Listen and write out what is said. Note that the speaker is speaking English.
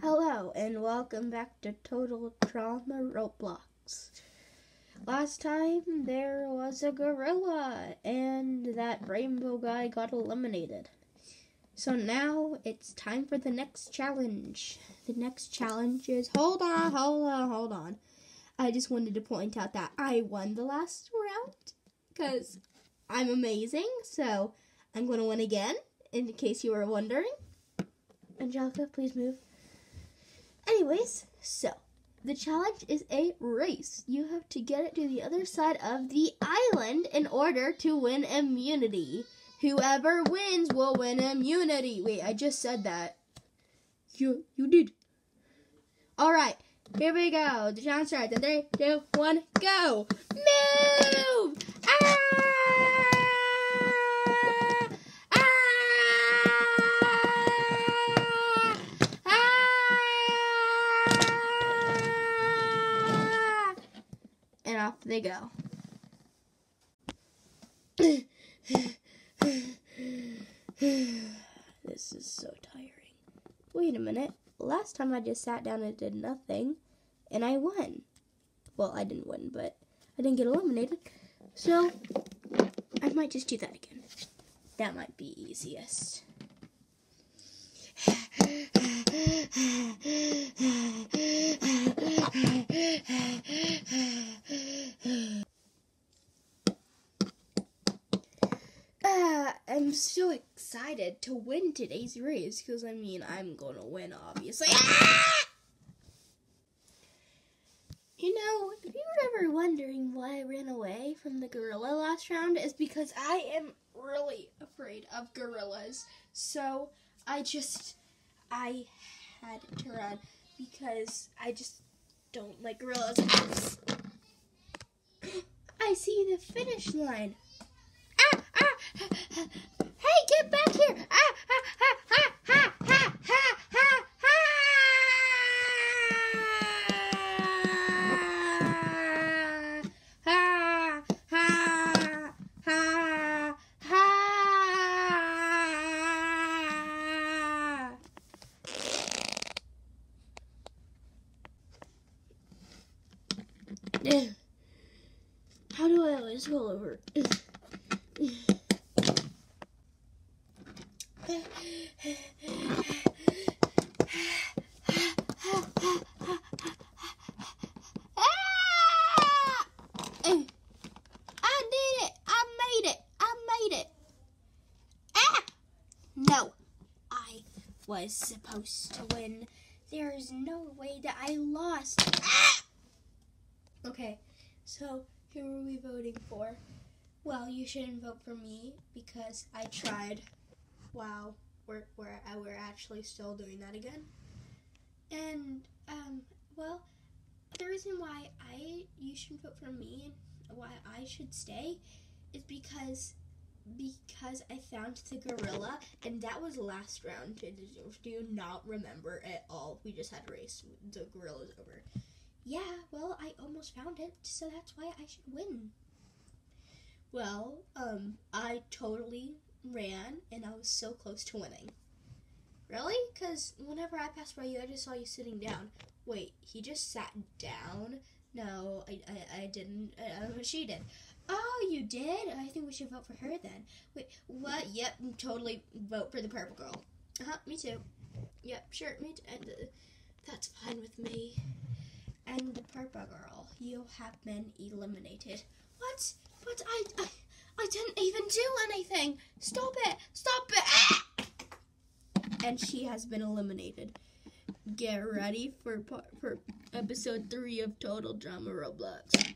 Hello and welcome back to Total Drama Roblox. Last time there was a gorilla and that rainbow guy got eliminated. So now it's time for the next challenge. The next challenge is hold on, hold on, hold on. I just wanted to point out that I won the last round because I'm amazing. So I'm going to win again in case you were wondering. Angelica, please move. Anyways, so the challenge is a race. You have to get it to the other side of the island in order to win immunity. Whoever wins will win immunity. Wait, I just said that. You you did. All right, here we go. The challenge starts in three, two, one, go. Move! Ah! And off they go. this is so tiring. Wait a minute. Last time I just sat down and did nothing, and I won. Well, I didn't win, but I didn't get eliminated. So, I might just do that again. That might be easiest. I'm so excited to win today's race because I mean I'm gonna win, obviously. Ah! You know, if you were ever wondering why I ran away from the gorilla last round, is because I am really afraid of gorillas. So I just, I had to run because I just don't like gorillas. I see the finish line. Hey, get back here! Ah, ah, ah, ah, ah, ah, ah, ah, ah, ah, ah, ah. How do I always roll over? I did it! I made it! I made it! Ah! No, I was supposed to win. There is no way that I lost. Ah! Okay, so who are we voting for? Well, you shouldn't vote for me because I tried. Wow, we're we're uh, we're actually still doing that again. And um, well, the reason why I you shouldn't vote for me and why I should stay is because because I found the gorilla and that was last round. Do you not remember at all? We just had a race. The gorilla's over. Yeah, well, I almost found it, so that's why I should win. Well, um, I totally ran and I was so close to winning. Really? Because whenever I passed by you, I just saw you sitting down. Wait, he just sat down? No, I, I, I didn't. Uh, she did. Oh, you did? I think we should vote for her then. Wait, what? Yep, totally vote for the purple girl. Uh huh, me too. Yep, sure, me too. And, uh, that's fine with me. And the purple girl, you have been eliminated. What? But I, I, I didn't even do anything. Stop it! Stop it! Ah! And she has been eliminated. Get ready for par- for episode three of Total Drama Roblox.